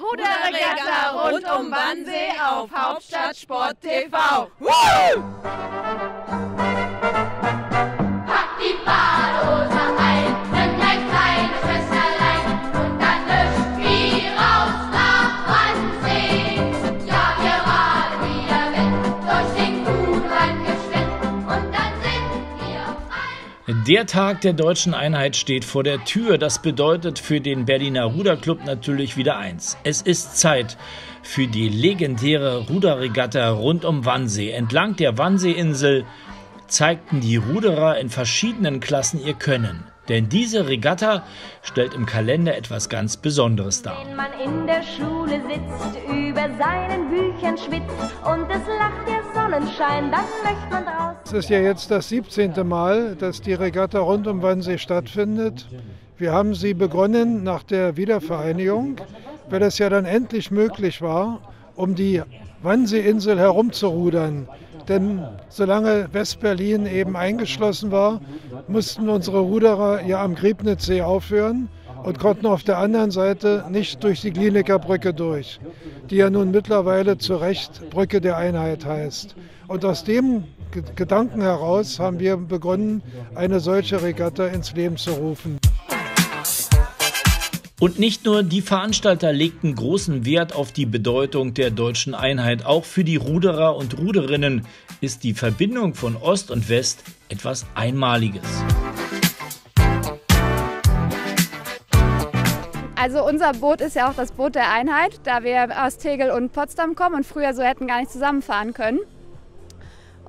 Ruderregatta rund um Wannsee auf Hauptstadt Sport TV. Woo! Der Tag der deutschen Einheit steht vor der Tür. Das bedeutet für den Berliner Ruderclub natürlich wieder eins. Es ist Zeit für die legendäre Ruderregatta rund um Wannsee. Entlang der Wannseeinsel zeigten die Ruderer in verschiedenen Klassen ihr Können. Denn diese Regatta stellt im Kalender etwas ganz Besonderes dar. Wenn man in der Schule sitzt, über seinen Büchern schwitzt und es lacht der Sonnenschein, dann möchte man draußen. Es ist ja jetzt das 17. Mal, dass die Regatta rund um Wannsee stattfindet. Wir haben sie begonnen nach der Wiedervereinigung, weil es ja dann endlich möglich war, um die Wannseeinsel herumzurudern. Denn solange Westberlin eben eingeschlossen war, mussten unsere Ruderer ja am Griebnitzsee aufhören und konnten auf der anderen Seite nicht durch die Kliniker Brücke durch, die ja nun mittlerweile zu Recht Brücke der Einheit heißt. Und aus dem Gedanken heraus haben wir begonnen, eine solche Regatta ins Leben zu rufen. Und nicht nur die Veranstalter legten großen Wert auf die Bedeutung der deutschen Einheit, auch für die Ruderer und Ruderinnen ist die Verbindung von Ost und West etwas Einmaliges. Also unser Boot ist ja auch das Boot der Einheit, da wir aus Tegel und Potsdam kommen und früher so hätten gar nicht zusammenfahren können.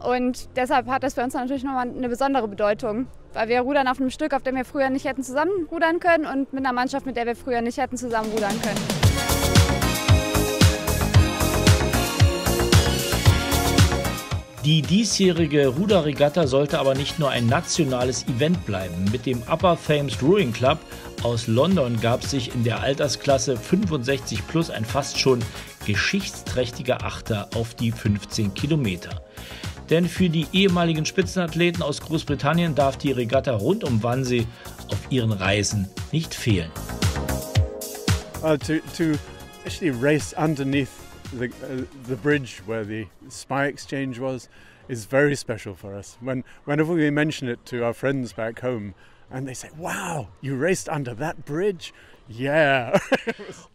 Und deshalb hat das für uns natürlich nochmal eine besondere Bedeutung, weil wir rudern auf einem Stück, auf dem wir früher nicht hätten zusammen rudern können und mit einer Mannschaft, mit der wir früher nicht hätten zusammen rudern können. Die diesjährige Ruderregatta sollte aber nicht nur ein nationales Event bleiben. Mit dem Upper Thames Rowing Club aus London gab sich in der Altersklasse 65 plus ein fast schon geschichtsträchtiger Achter auf die 15 Kilometer. Denn für die ehemaligen Spitzenathleten aus Großbritannien darf die Regatta rund um Wannsee auf ihren Reisen nicht fehlen. Uh, to, to actually race underneath the, uh, the bridge where the spy exchange was is very special for us. When, whenever we mention it to our friends back home, and they say, wow, you raced under that bridge? Yeah.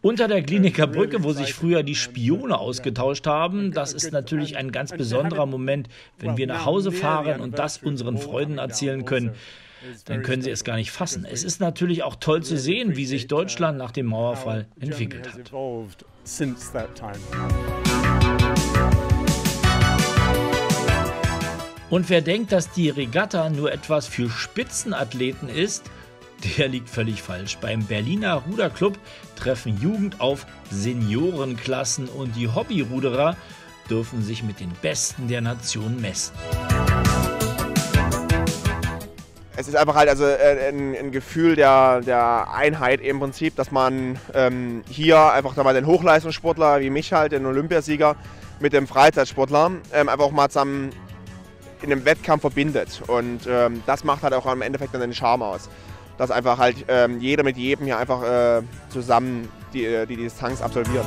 Unter der Kliniker Brücke, wo sich früher die Spione ausgetauscht haben, das ist natürlich ein ganz besonderer Moment, wenn wir nach Hause fahren und das unseren Freunden erzählen können. Dann können sie es gar nicht fassen. Es ist natürlich auch toll zu sehen, wie sich Deutschland nach dem Mauerfall entwickelt hat. Und wer denkt, dass die Regatta nur etwas für Spitzenathleten ist, der liegt völlig falsch. Beim Berliner Ruderclub treffen Jugend auf Seniorenklassen und die Hobbyruderer dürfen sich mit den Besten der Nation messen. Es ist einfach halt also äh, ein, ein Gefühl der, der, Einheit im Prinzip, dass man ähm, hier einfach mal den Hochleistungssportler wie mich halt, den Olympiasieger, mit dem Freizeitsportler ähm, einfach auch mal zusammen in einem Wettkampf verbindet. Und ähm, das macht halt auch im Endeffekt dann den Charme aus dass einfach halt ähm, jeder mit jedem hier einfach äh, zusammen die, äh, die Distanz absolviert.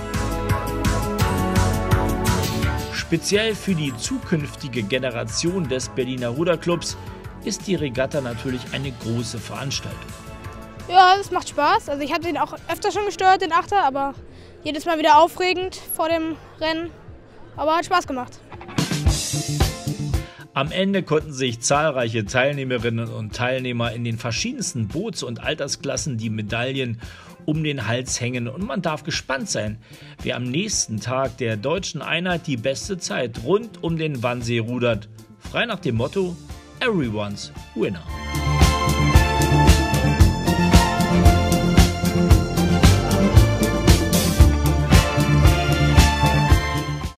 Speziell für die zukünftige Generation des Berliner Ruderclubs ist die Regatta natürlich eine große Veranstaltung. Ja, es macht Spaß. Also ich habe den auch öfter schon gestört, den Achter, aber jedes Mal wieder aufregend vor dem Rennen. Aber hat Spaß gemacht. Am Ende konnten sich zahlreiche Teilnehmerinnen und Teilnehmer in den verschiedensten Boots- und Altersklassen die Medaillen um den Hals hängen und man darf gespannt sein, wer am nächsten Tag der deutschen Einheit die beste Zeit rund um den Wannsee rudert. Frei nach dem Motto Everyone's Winner.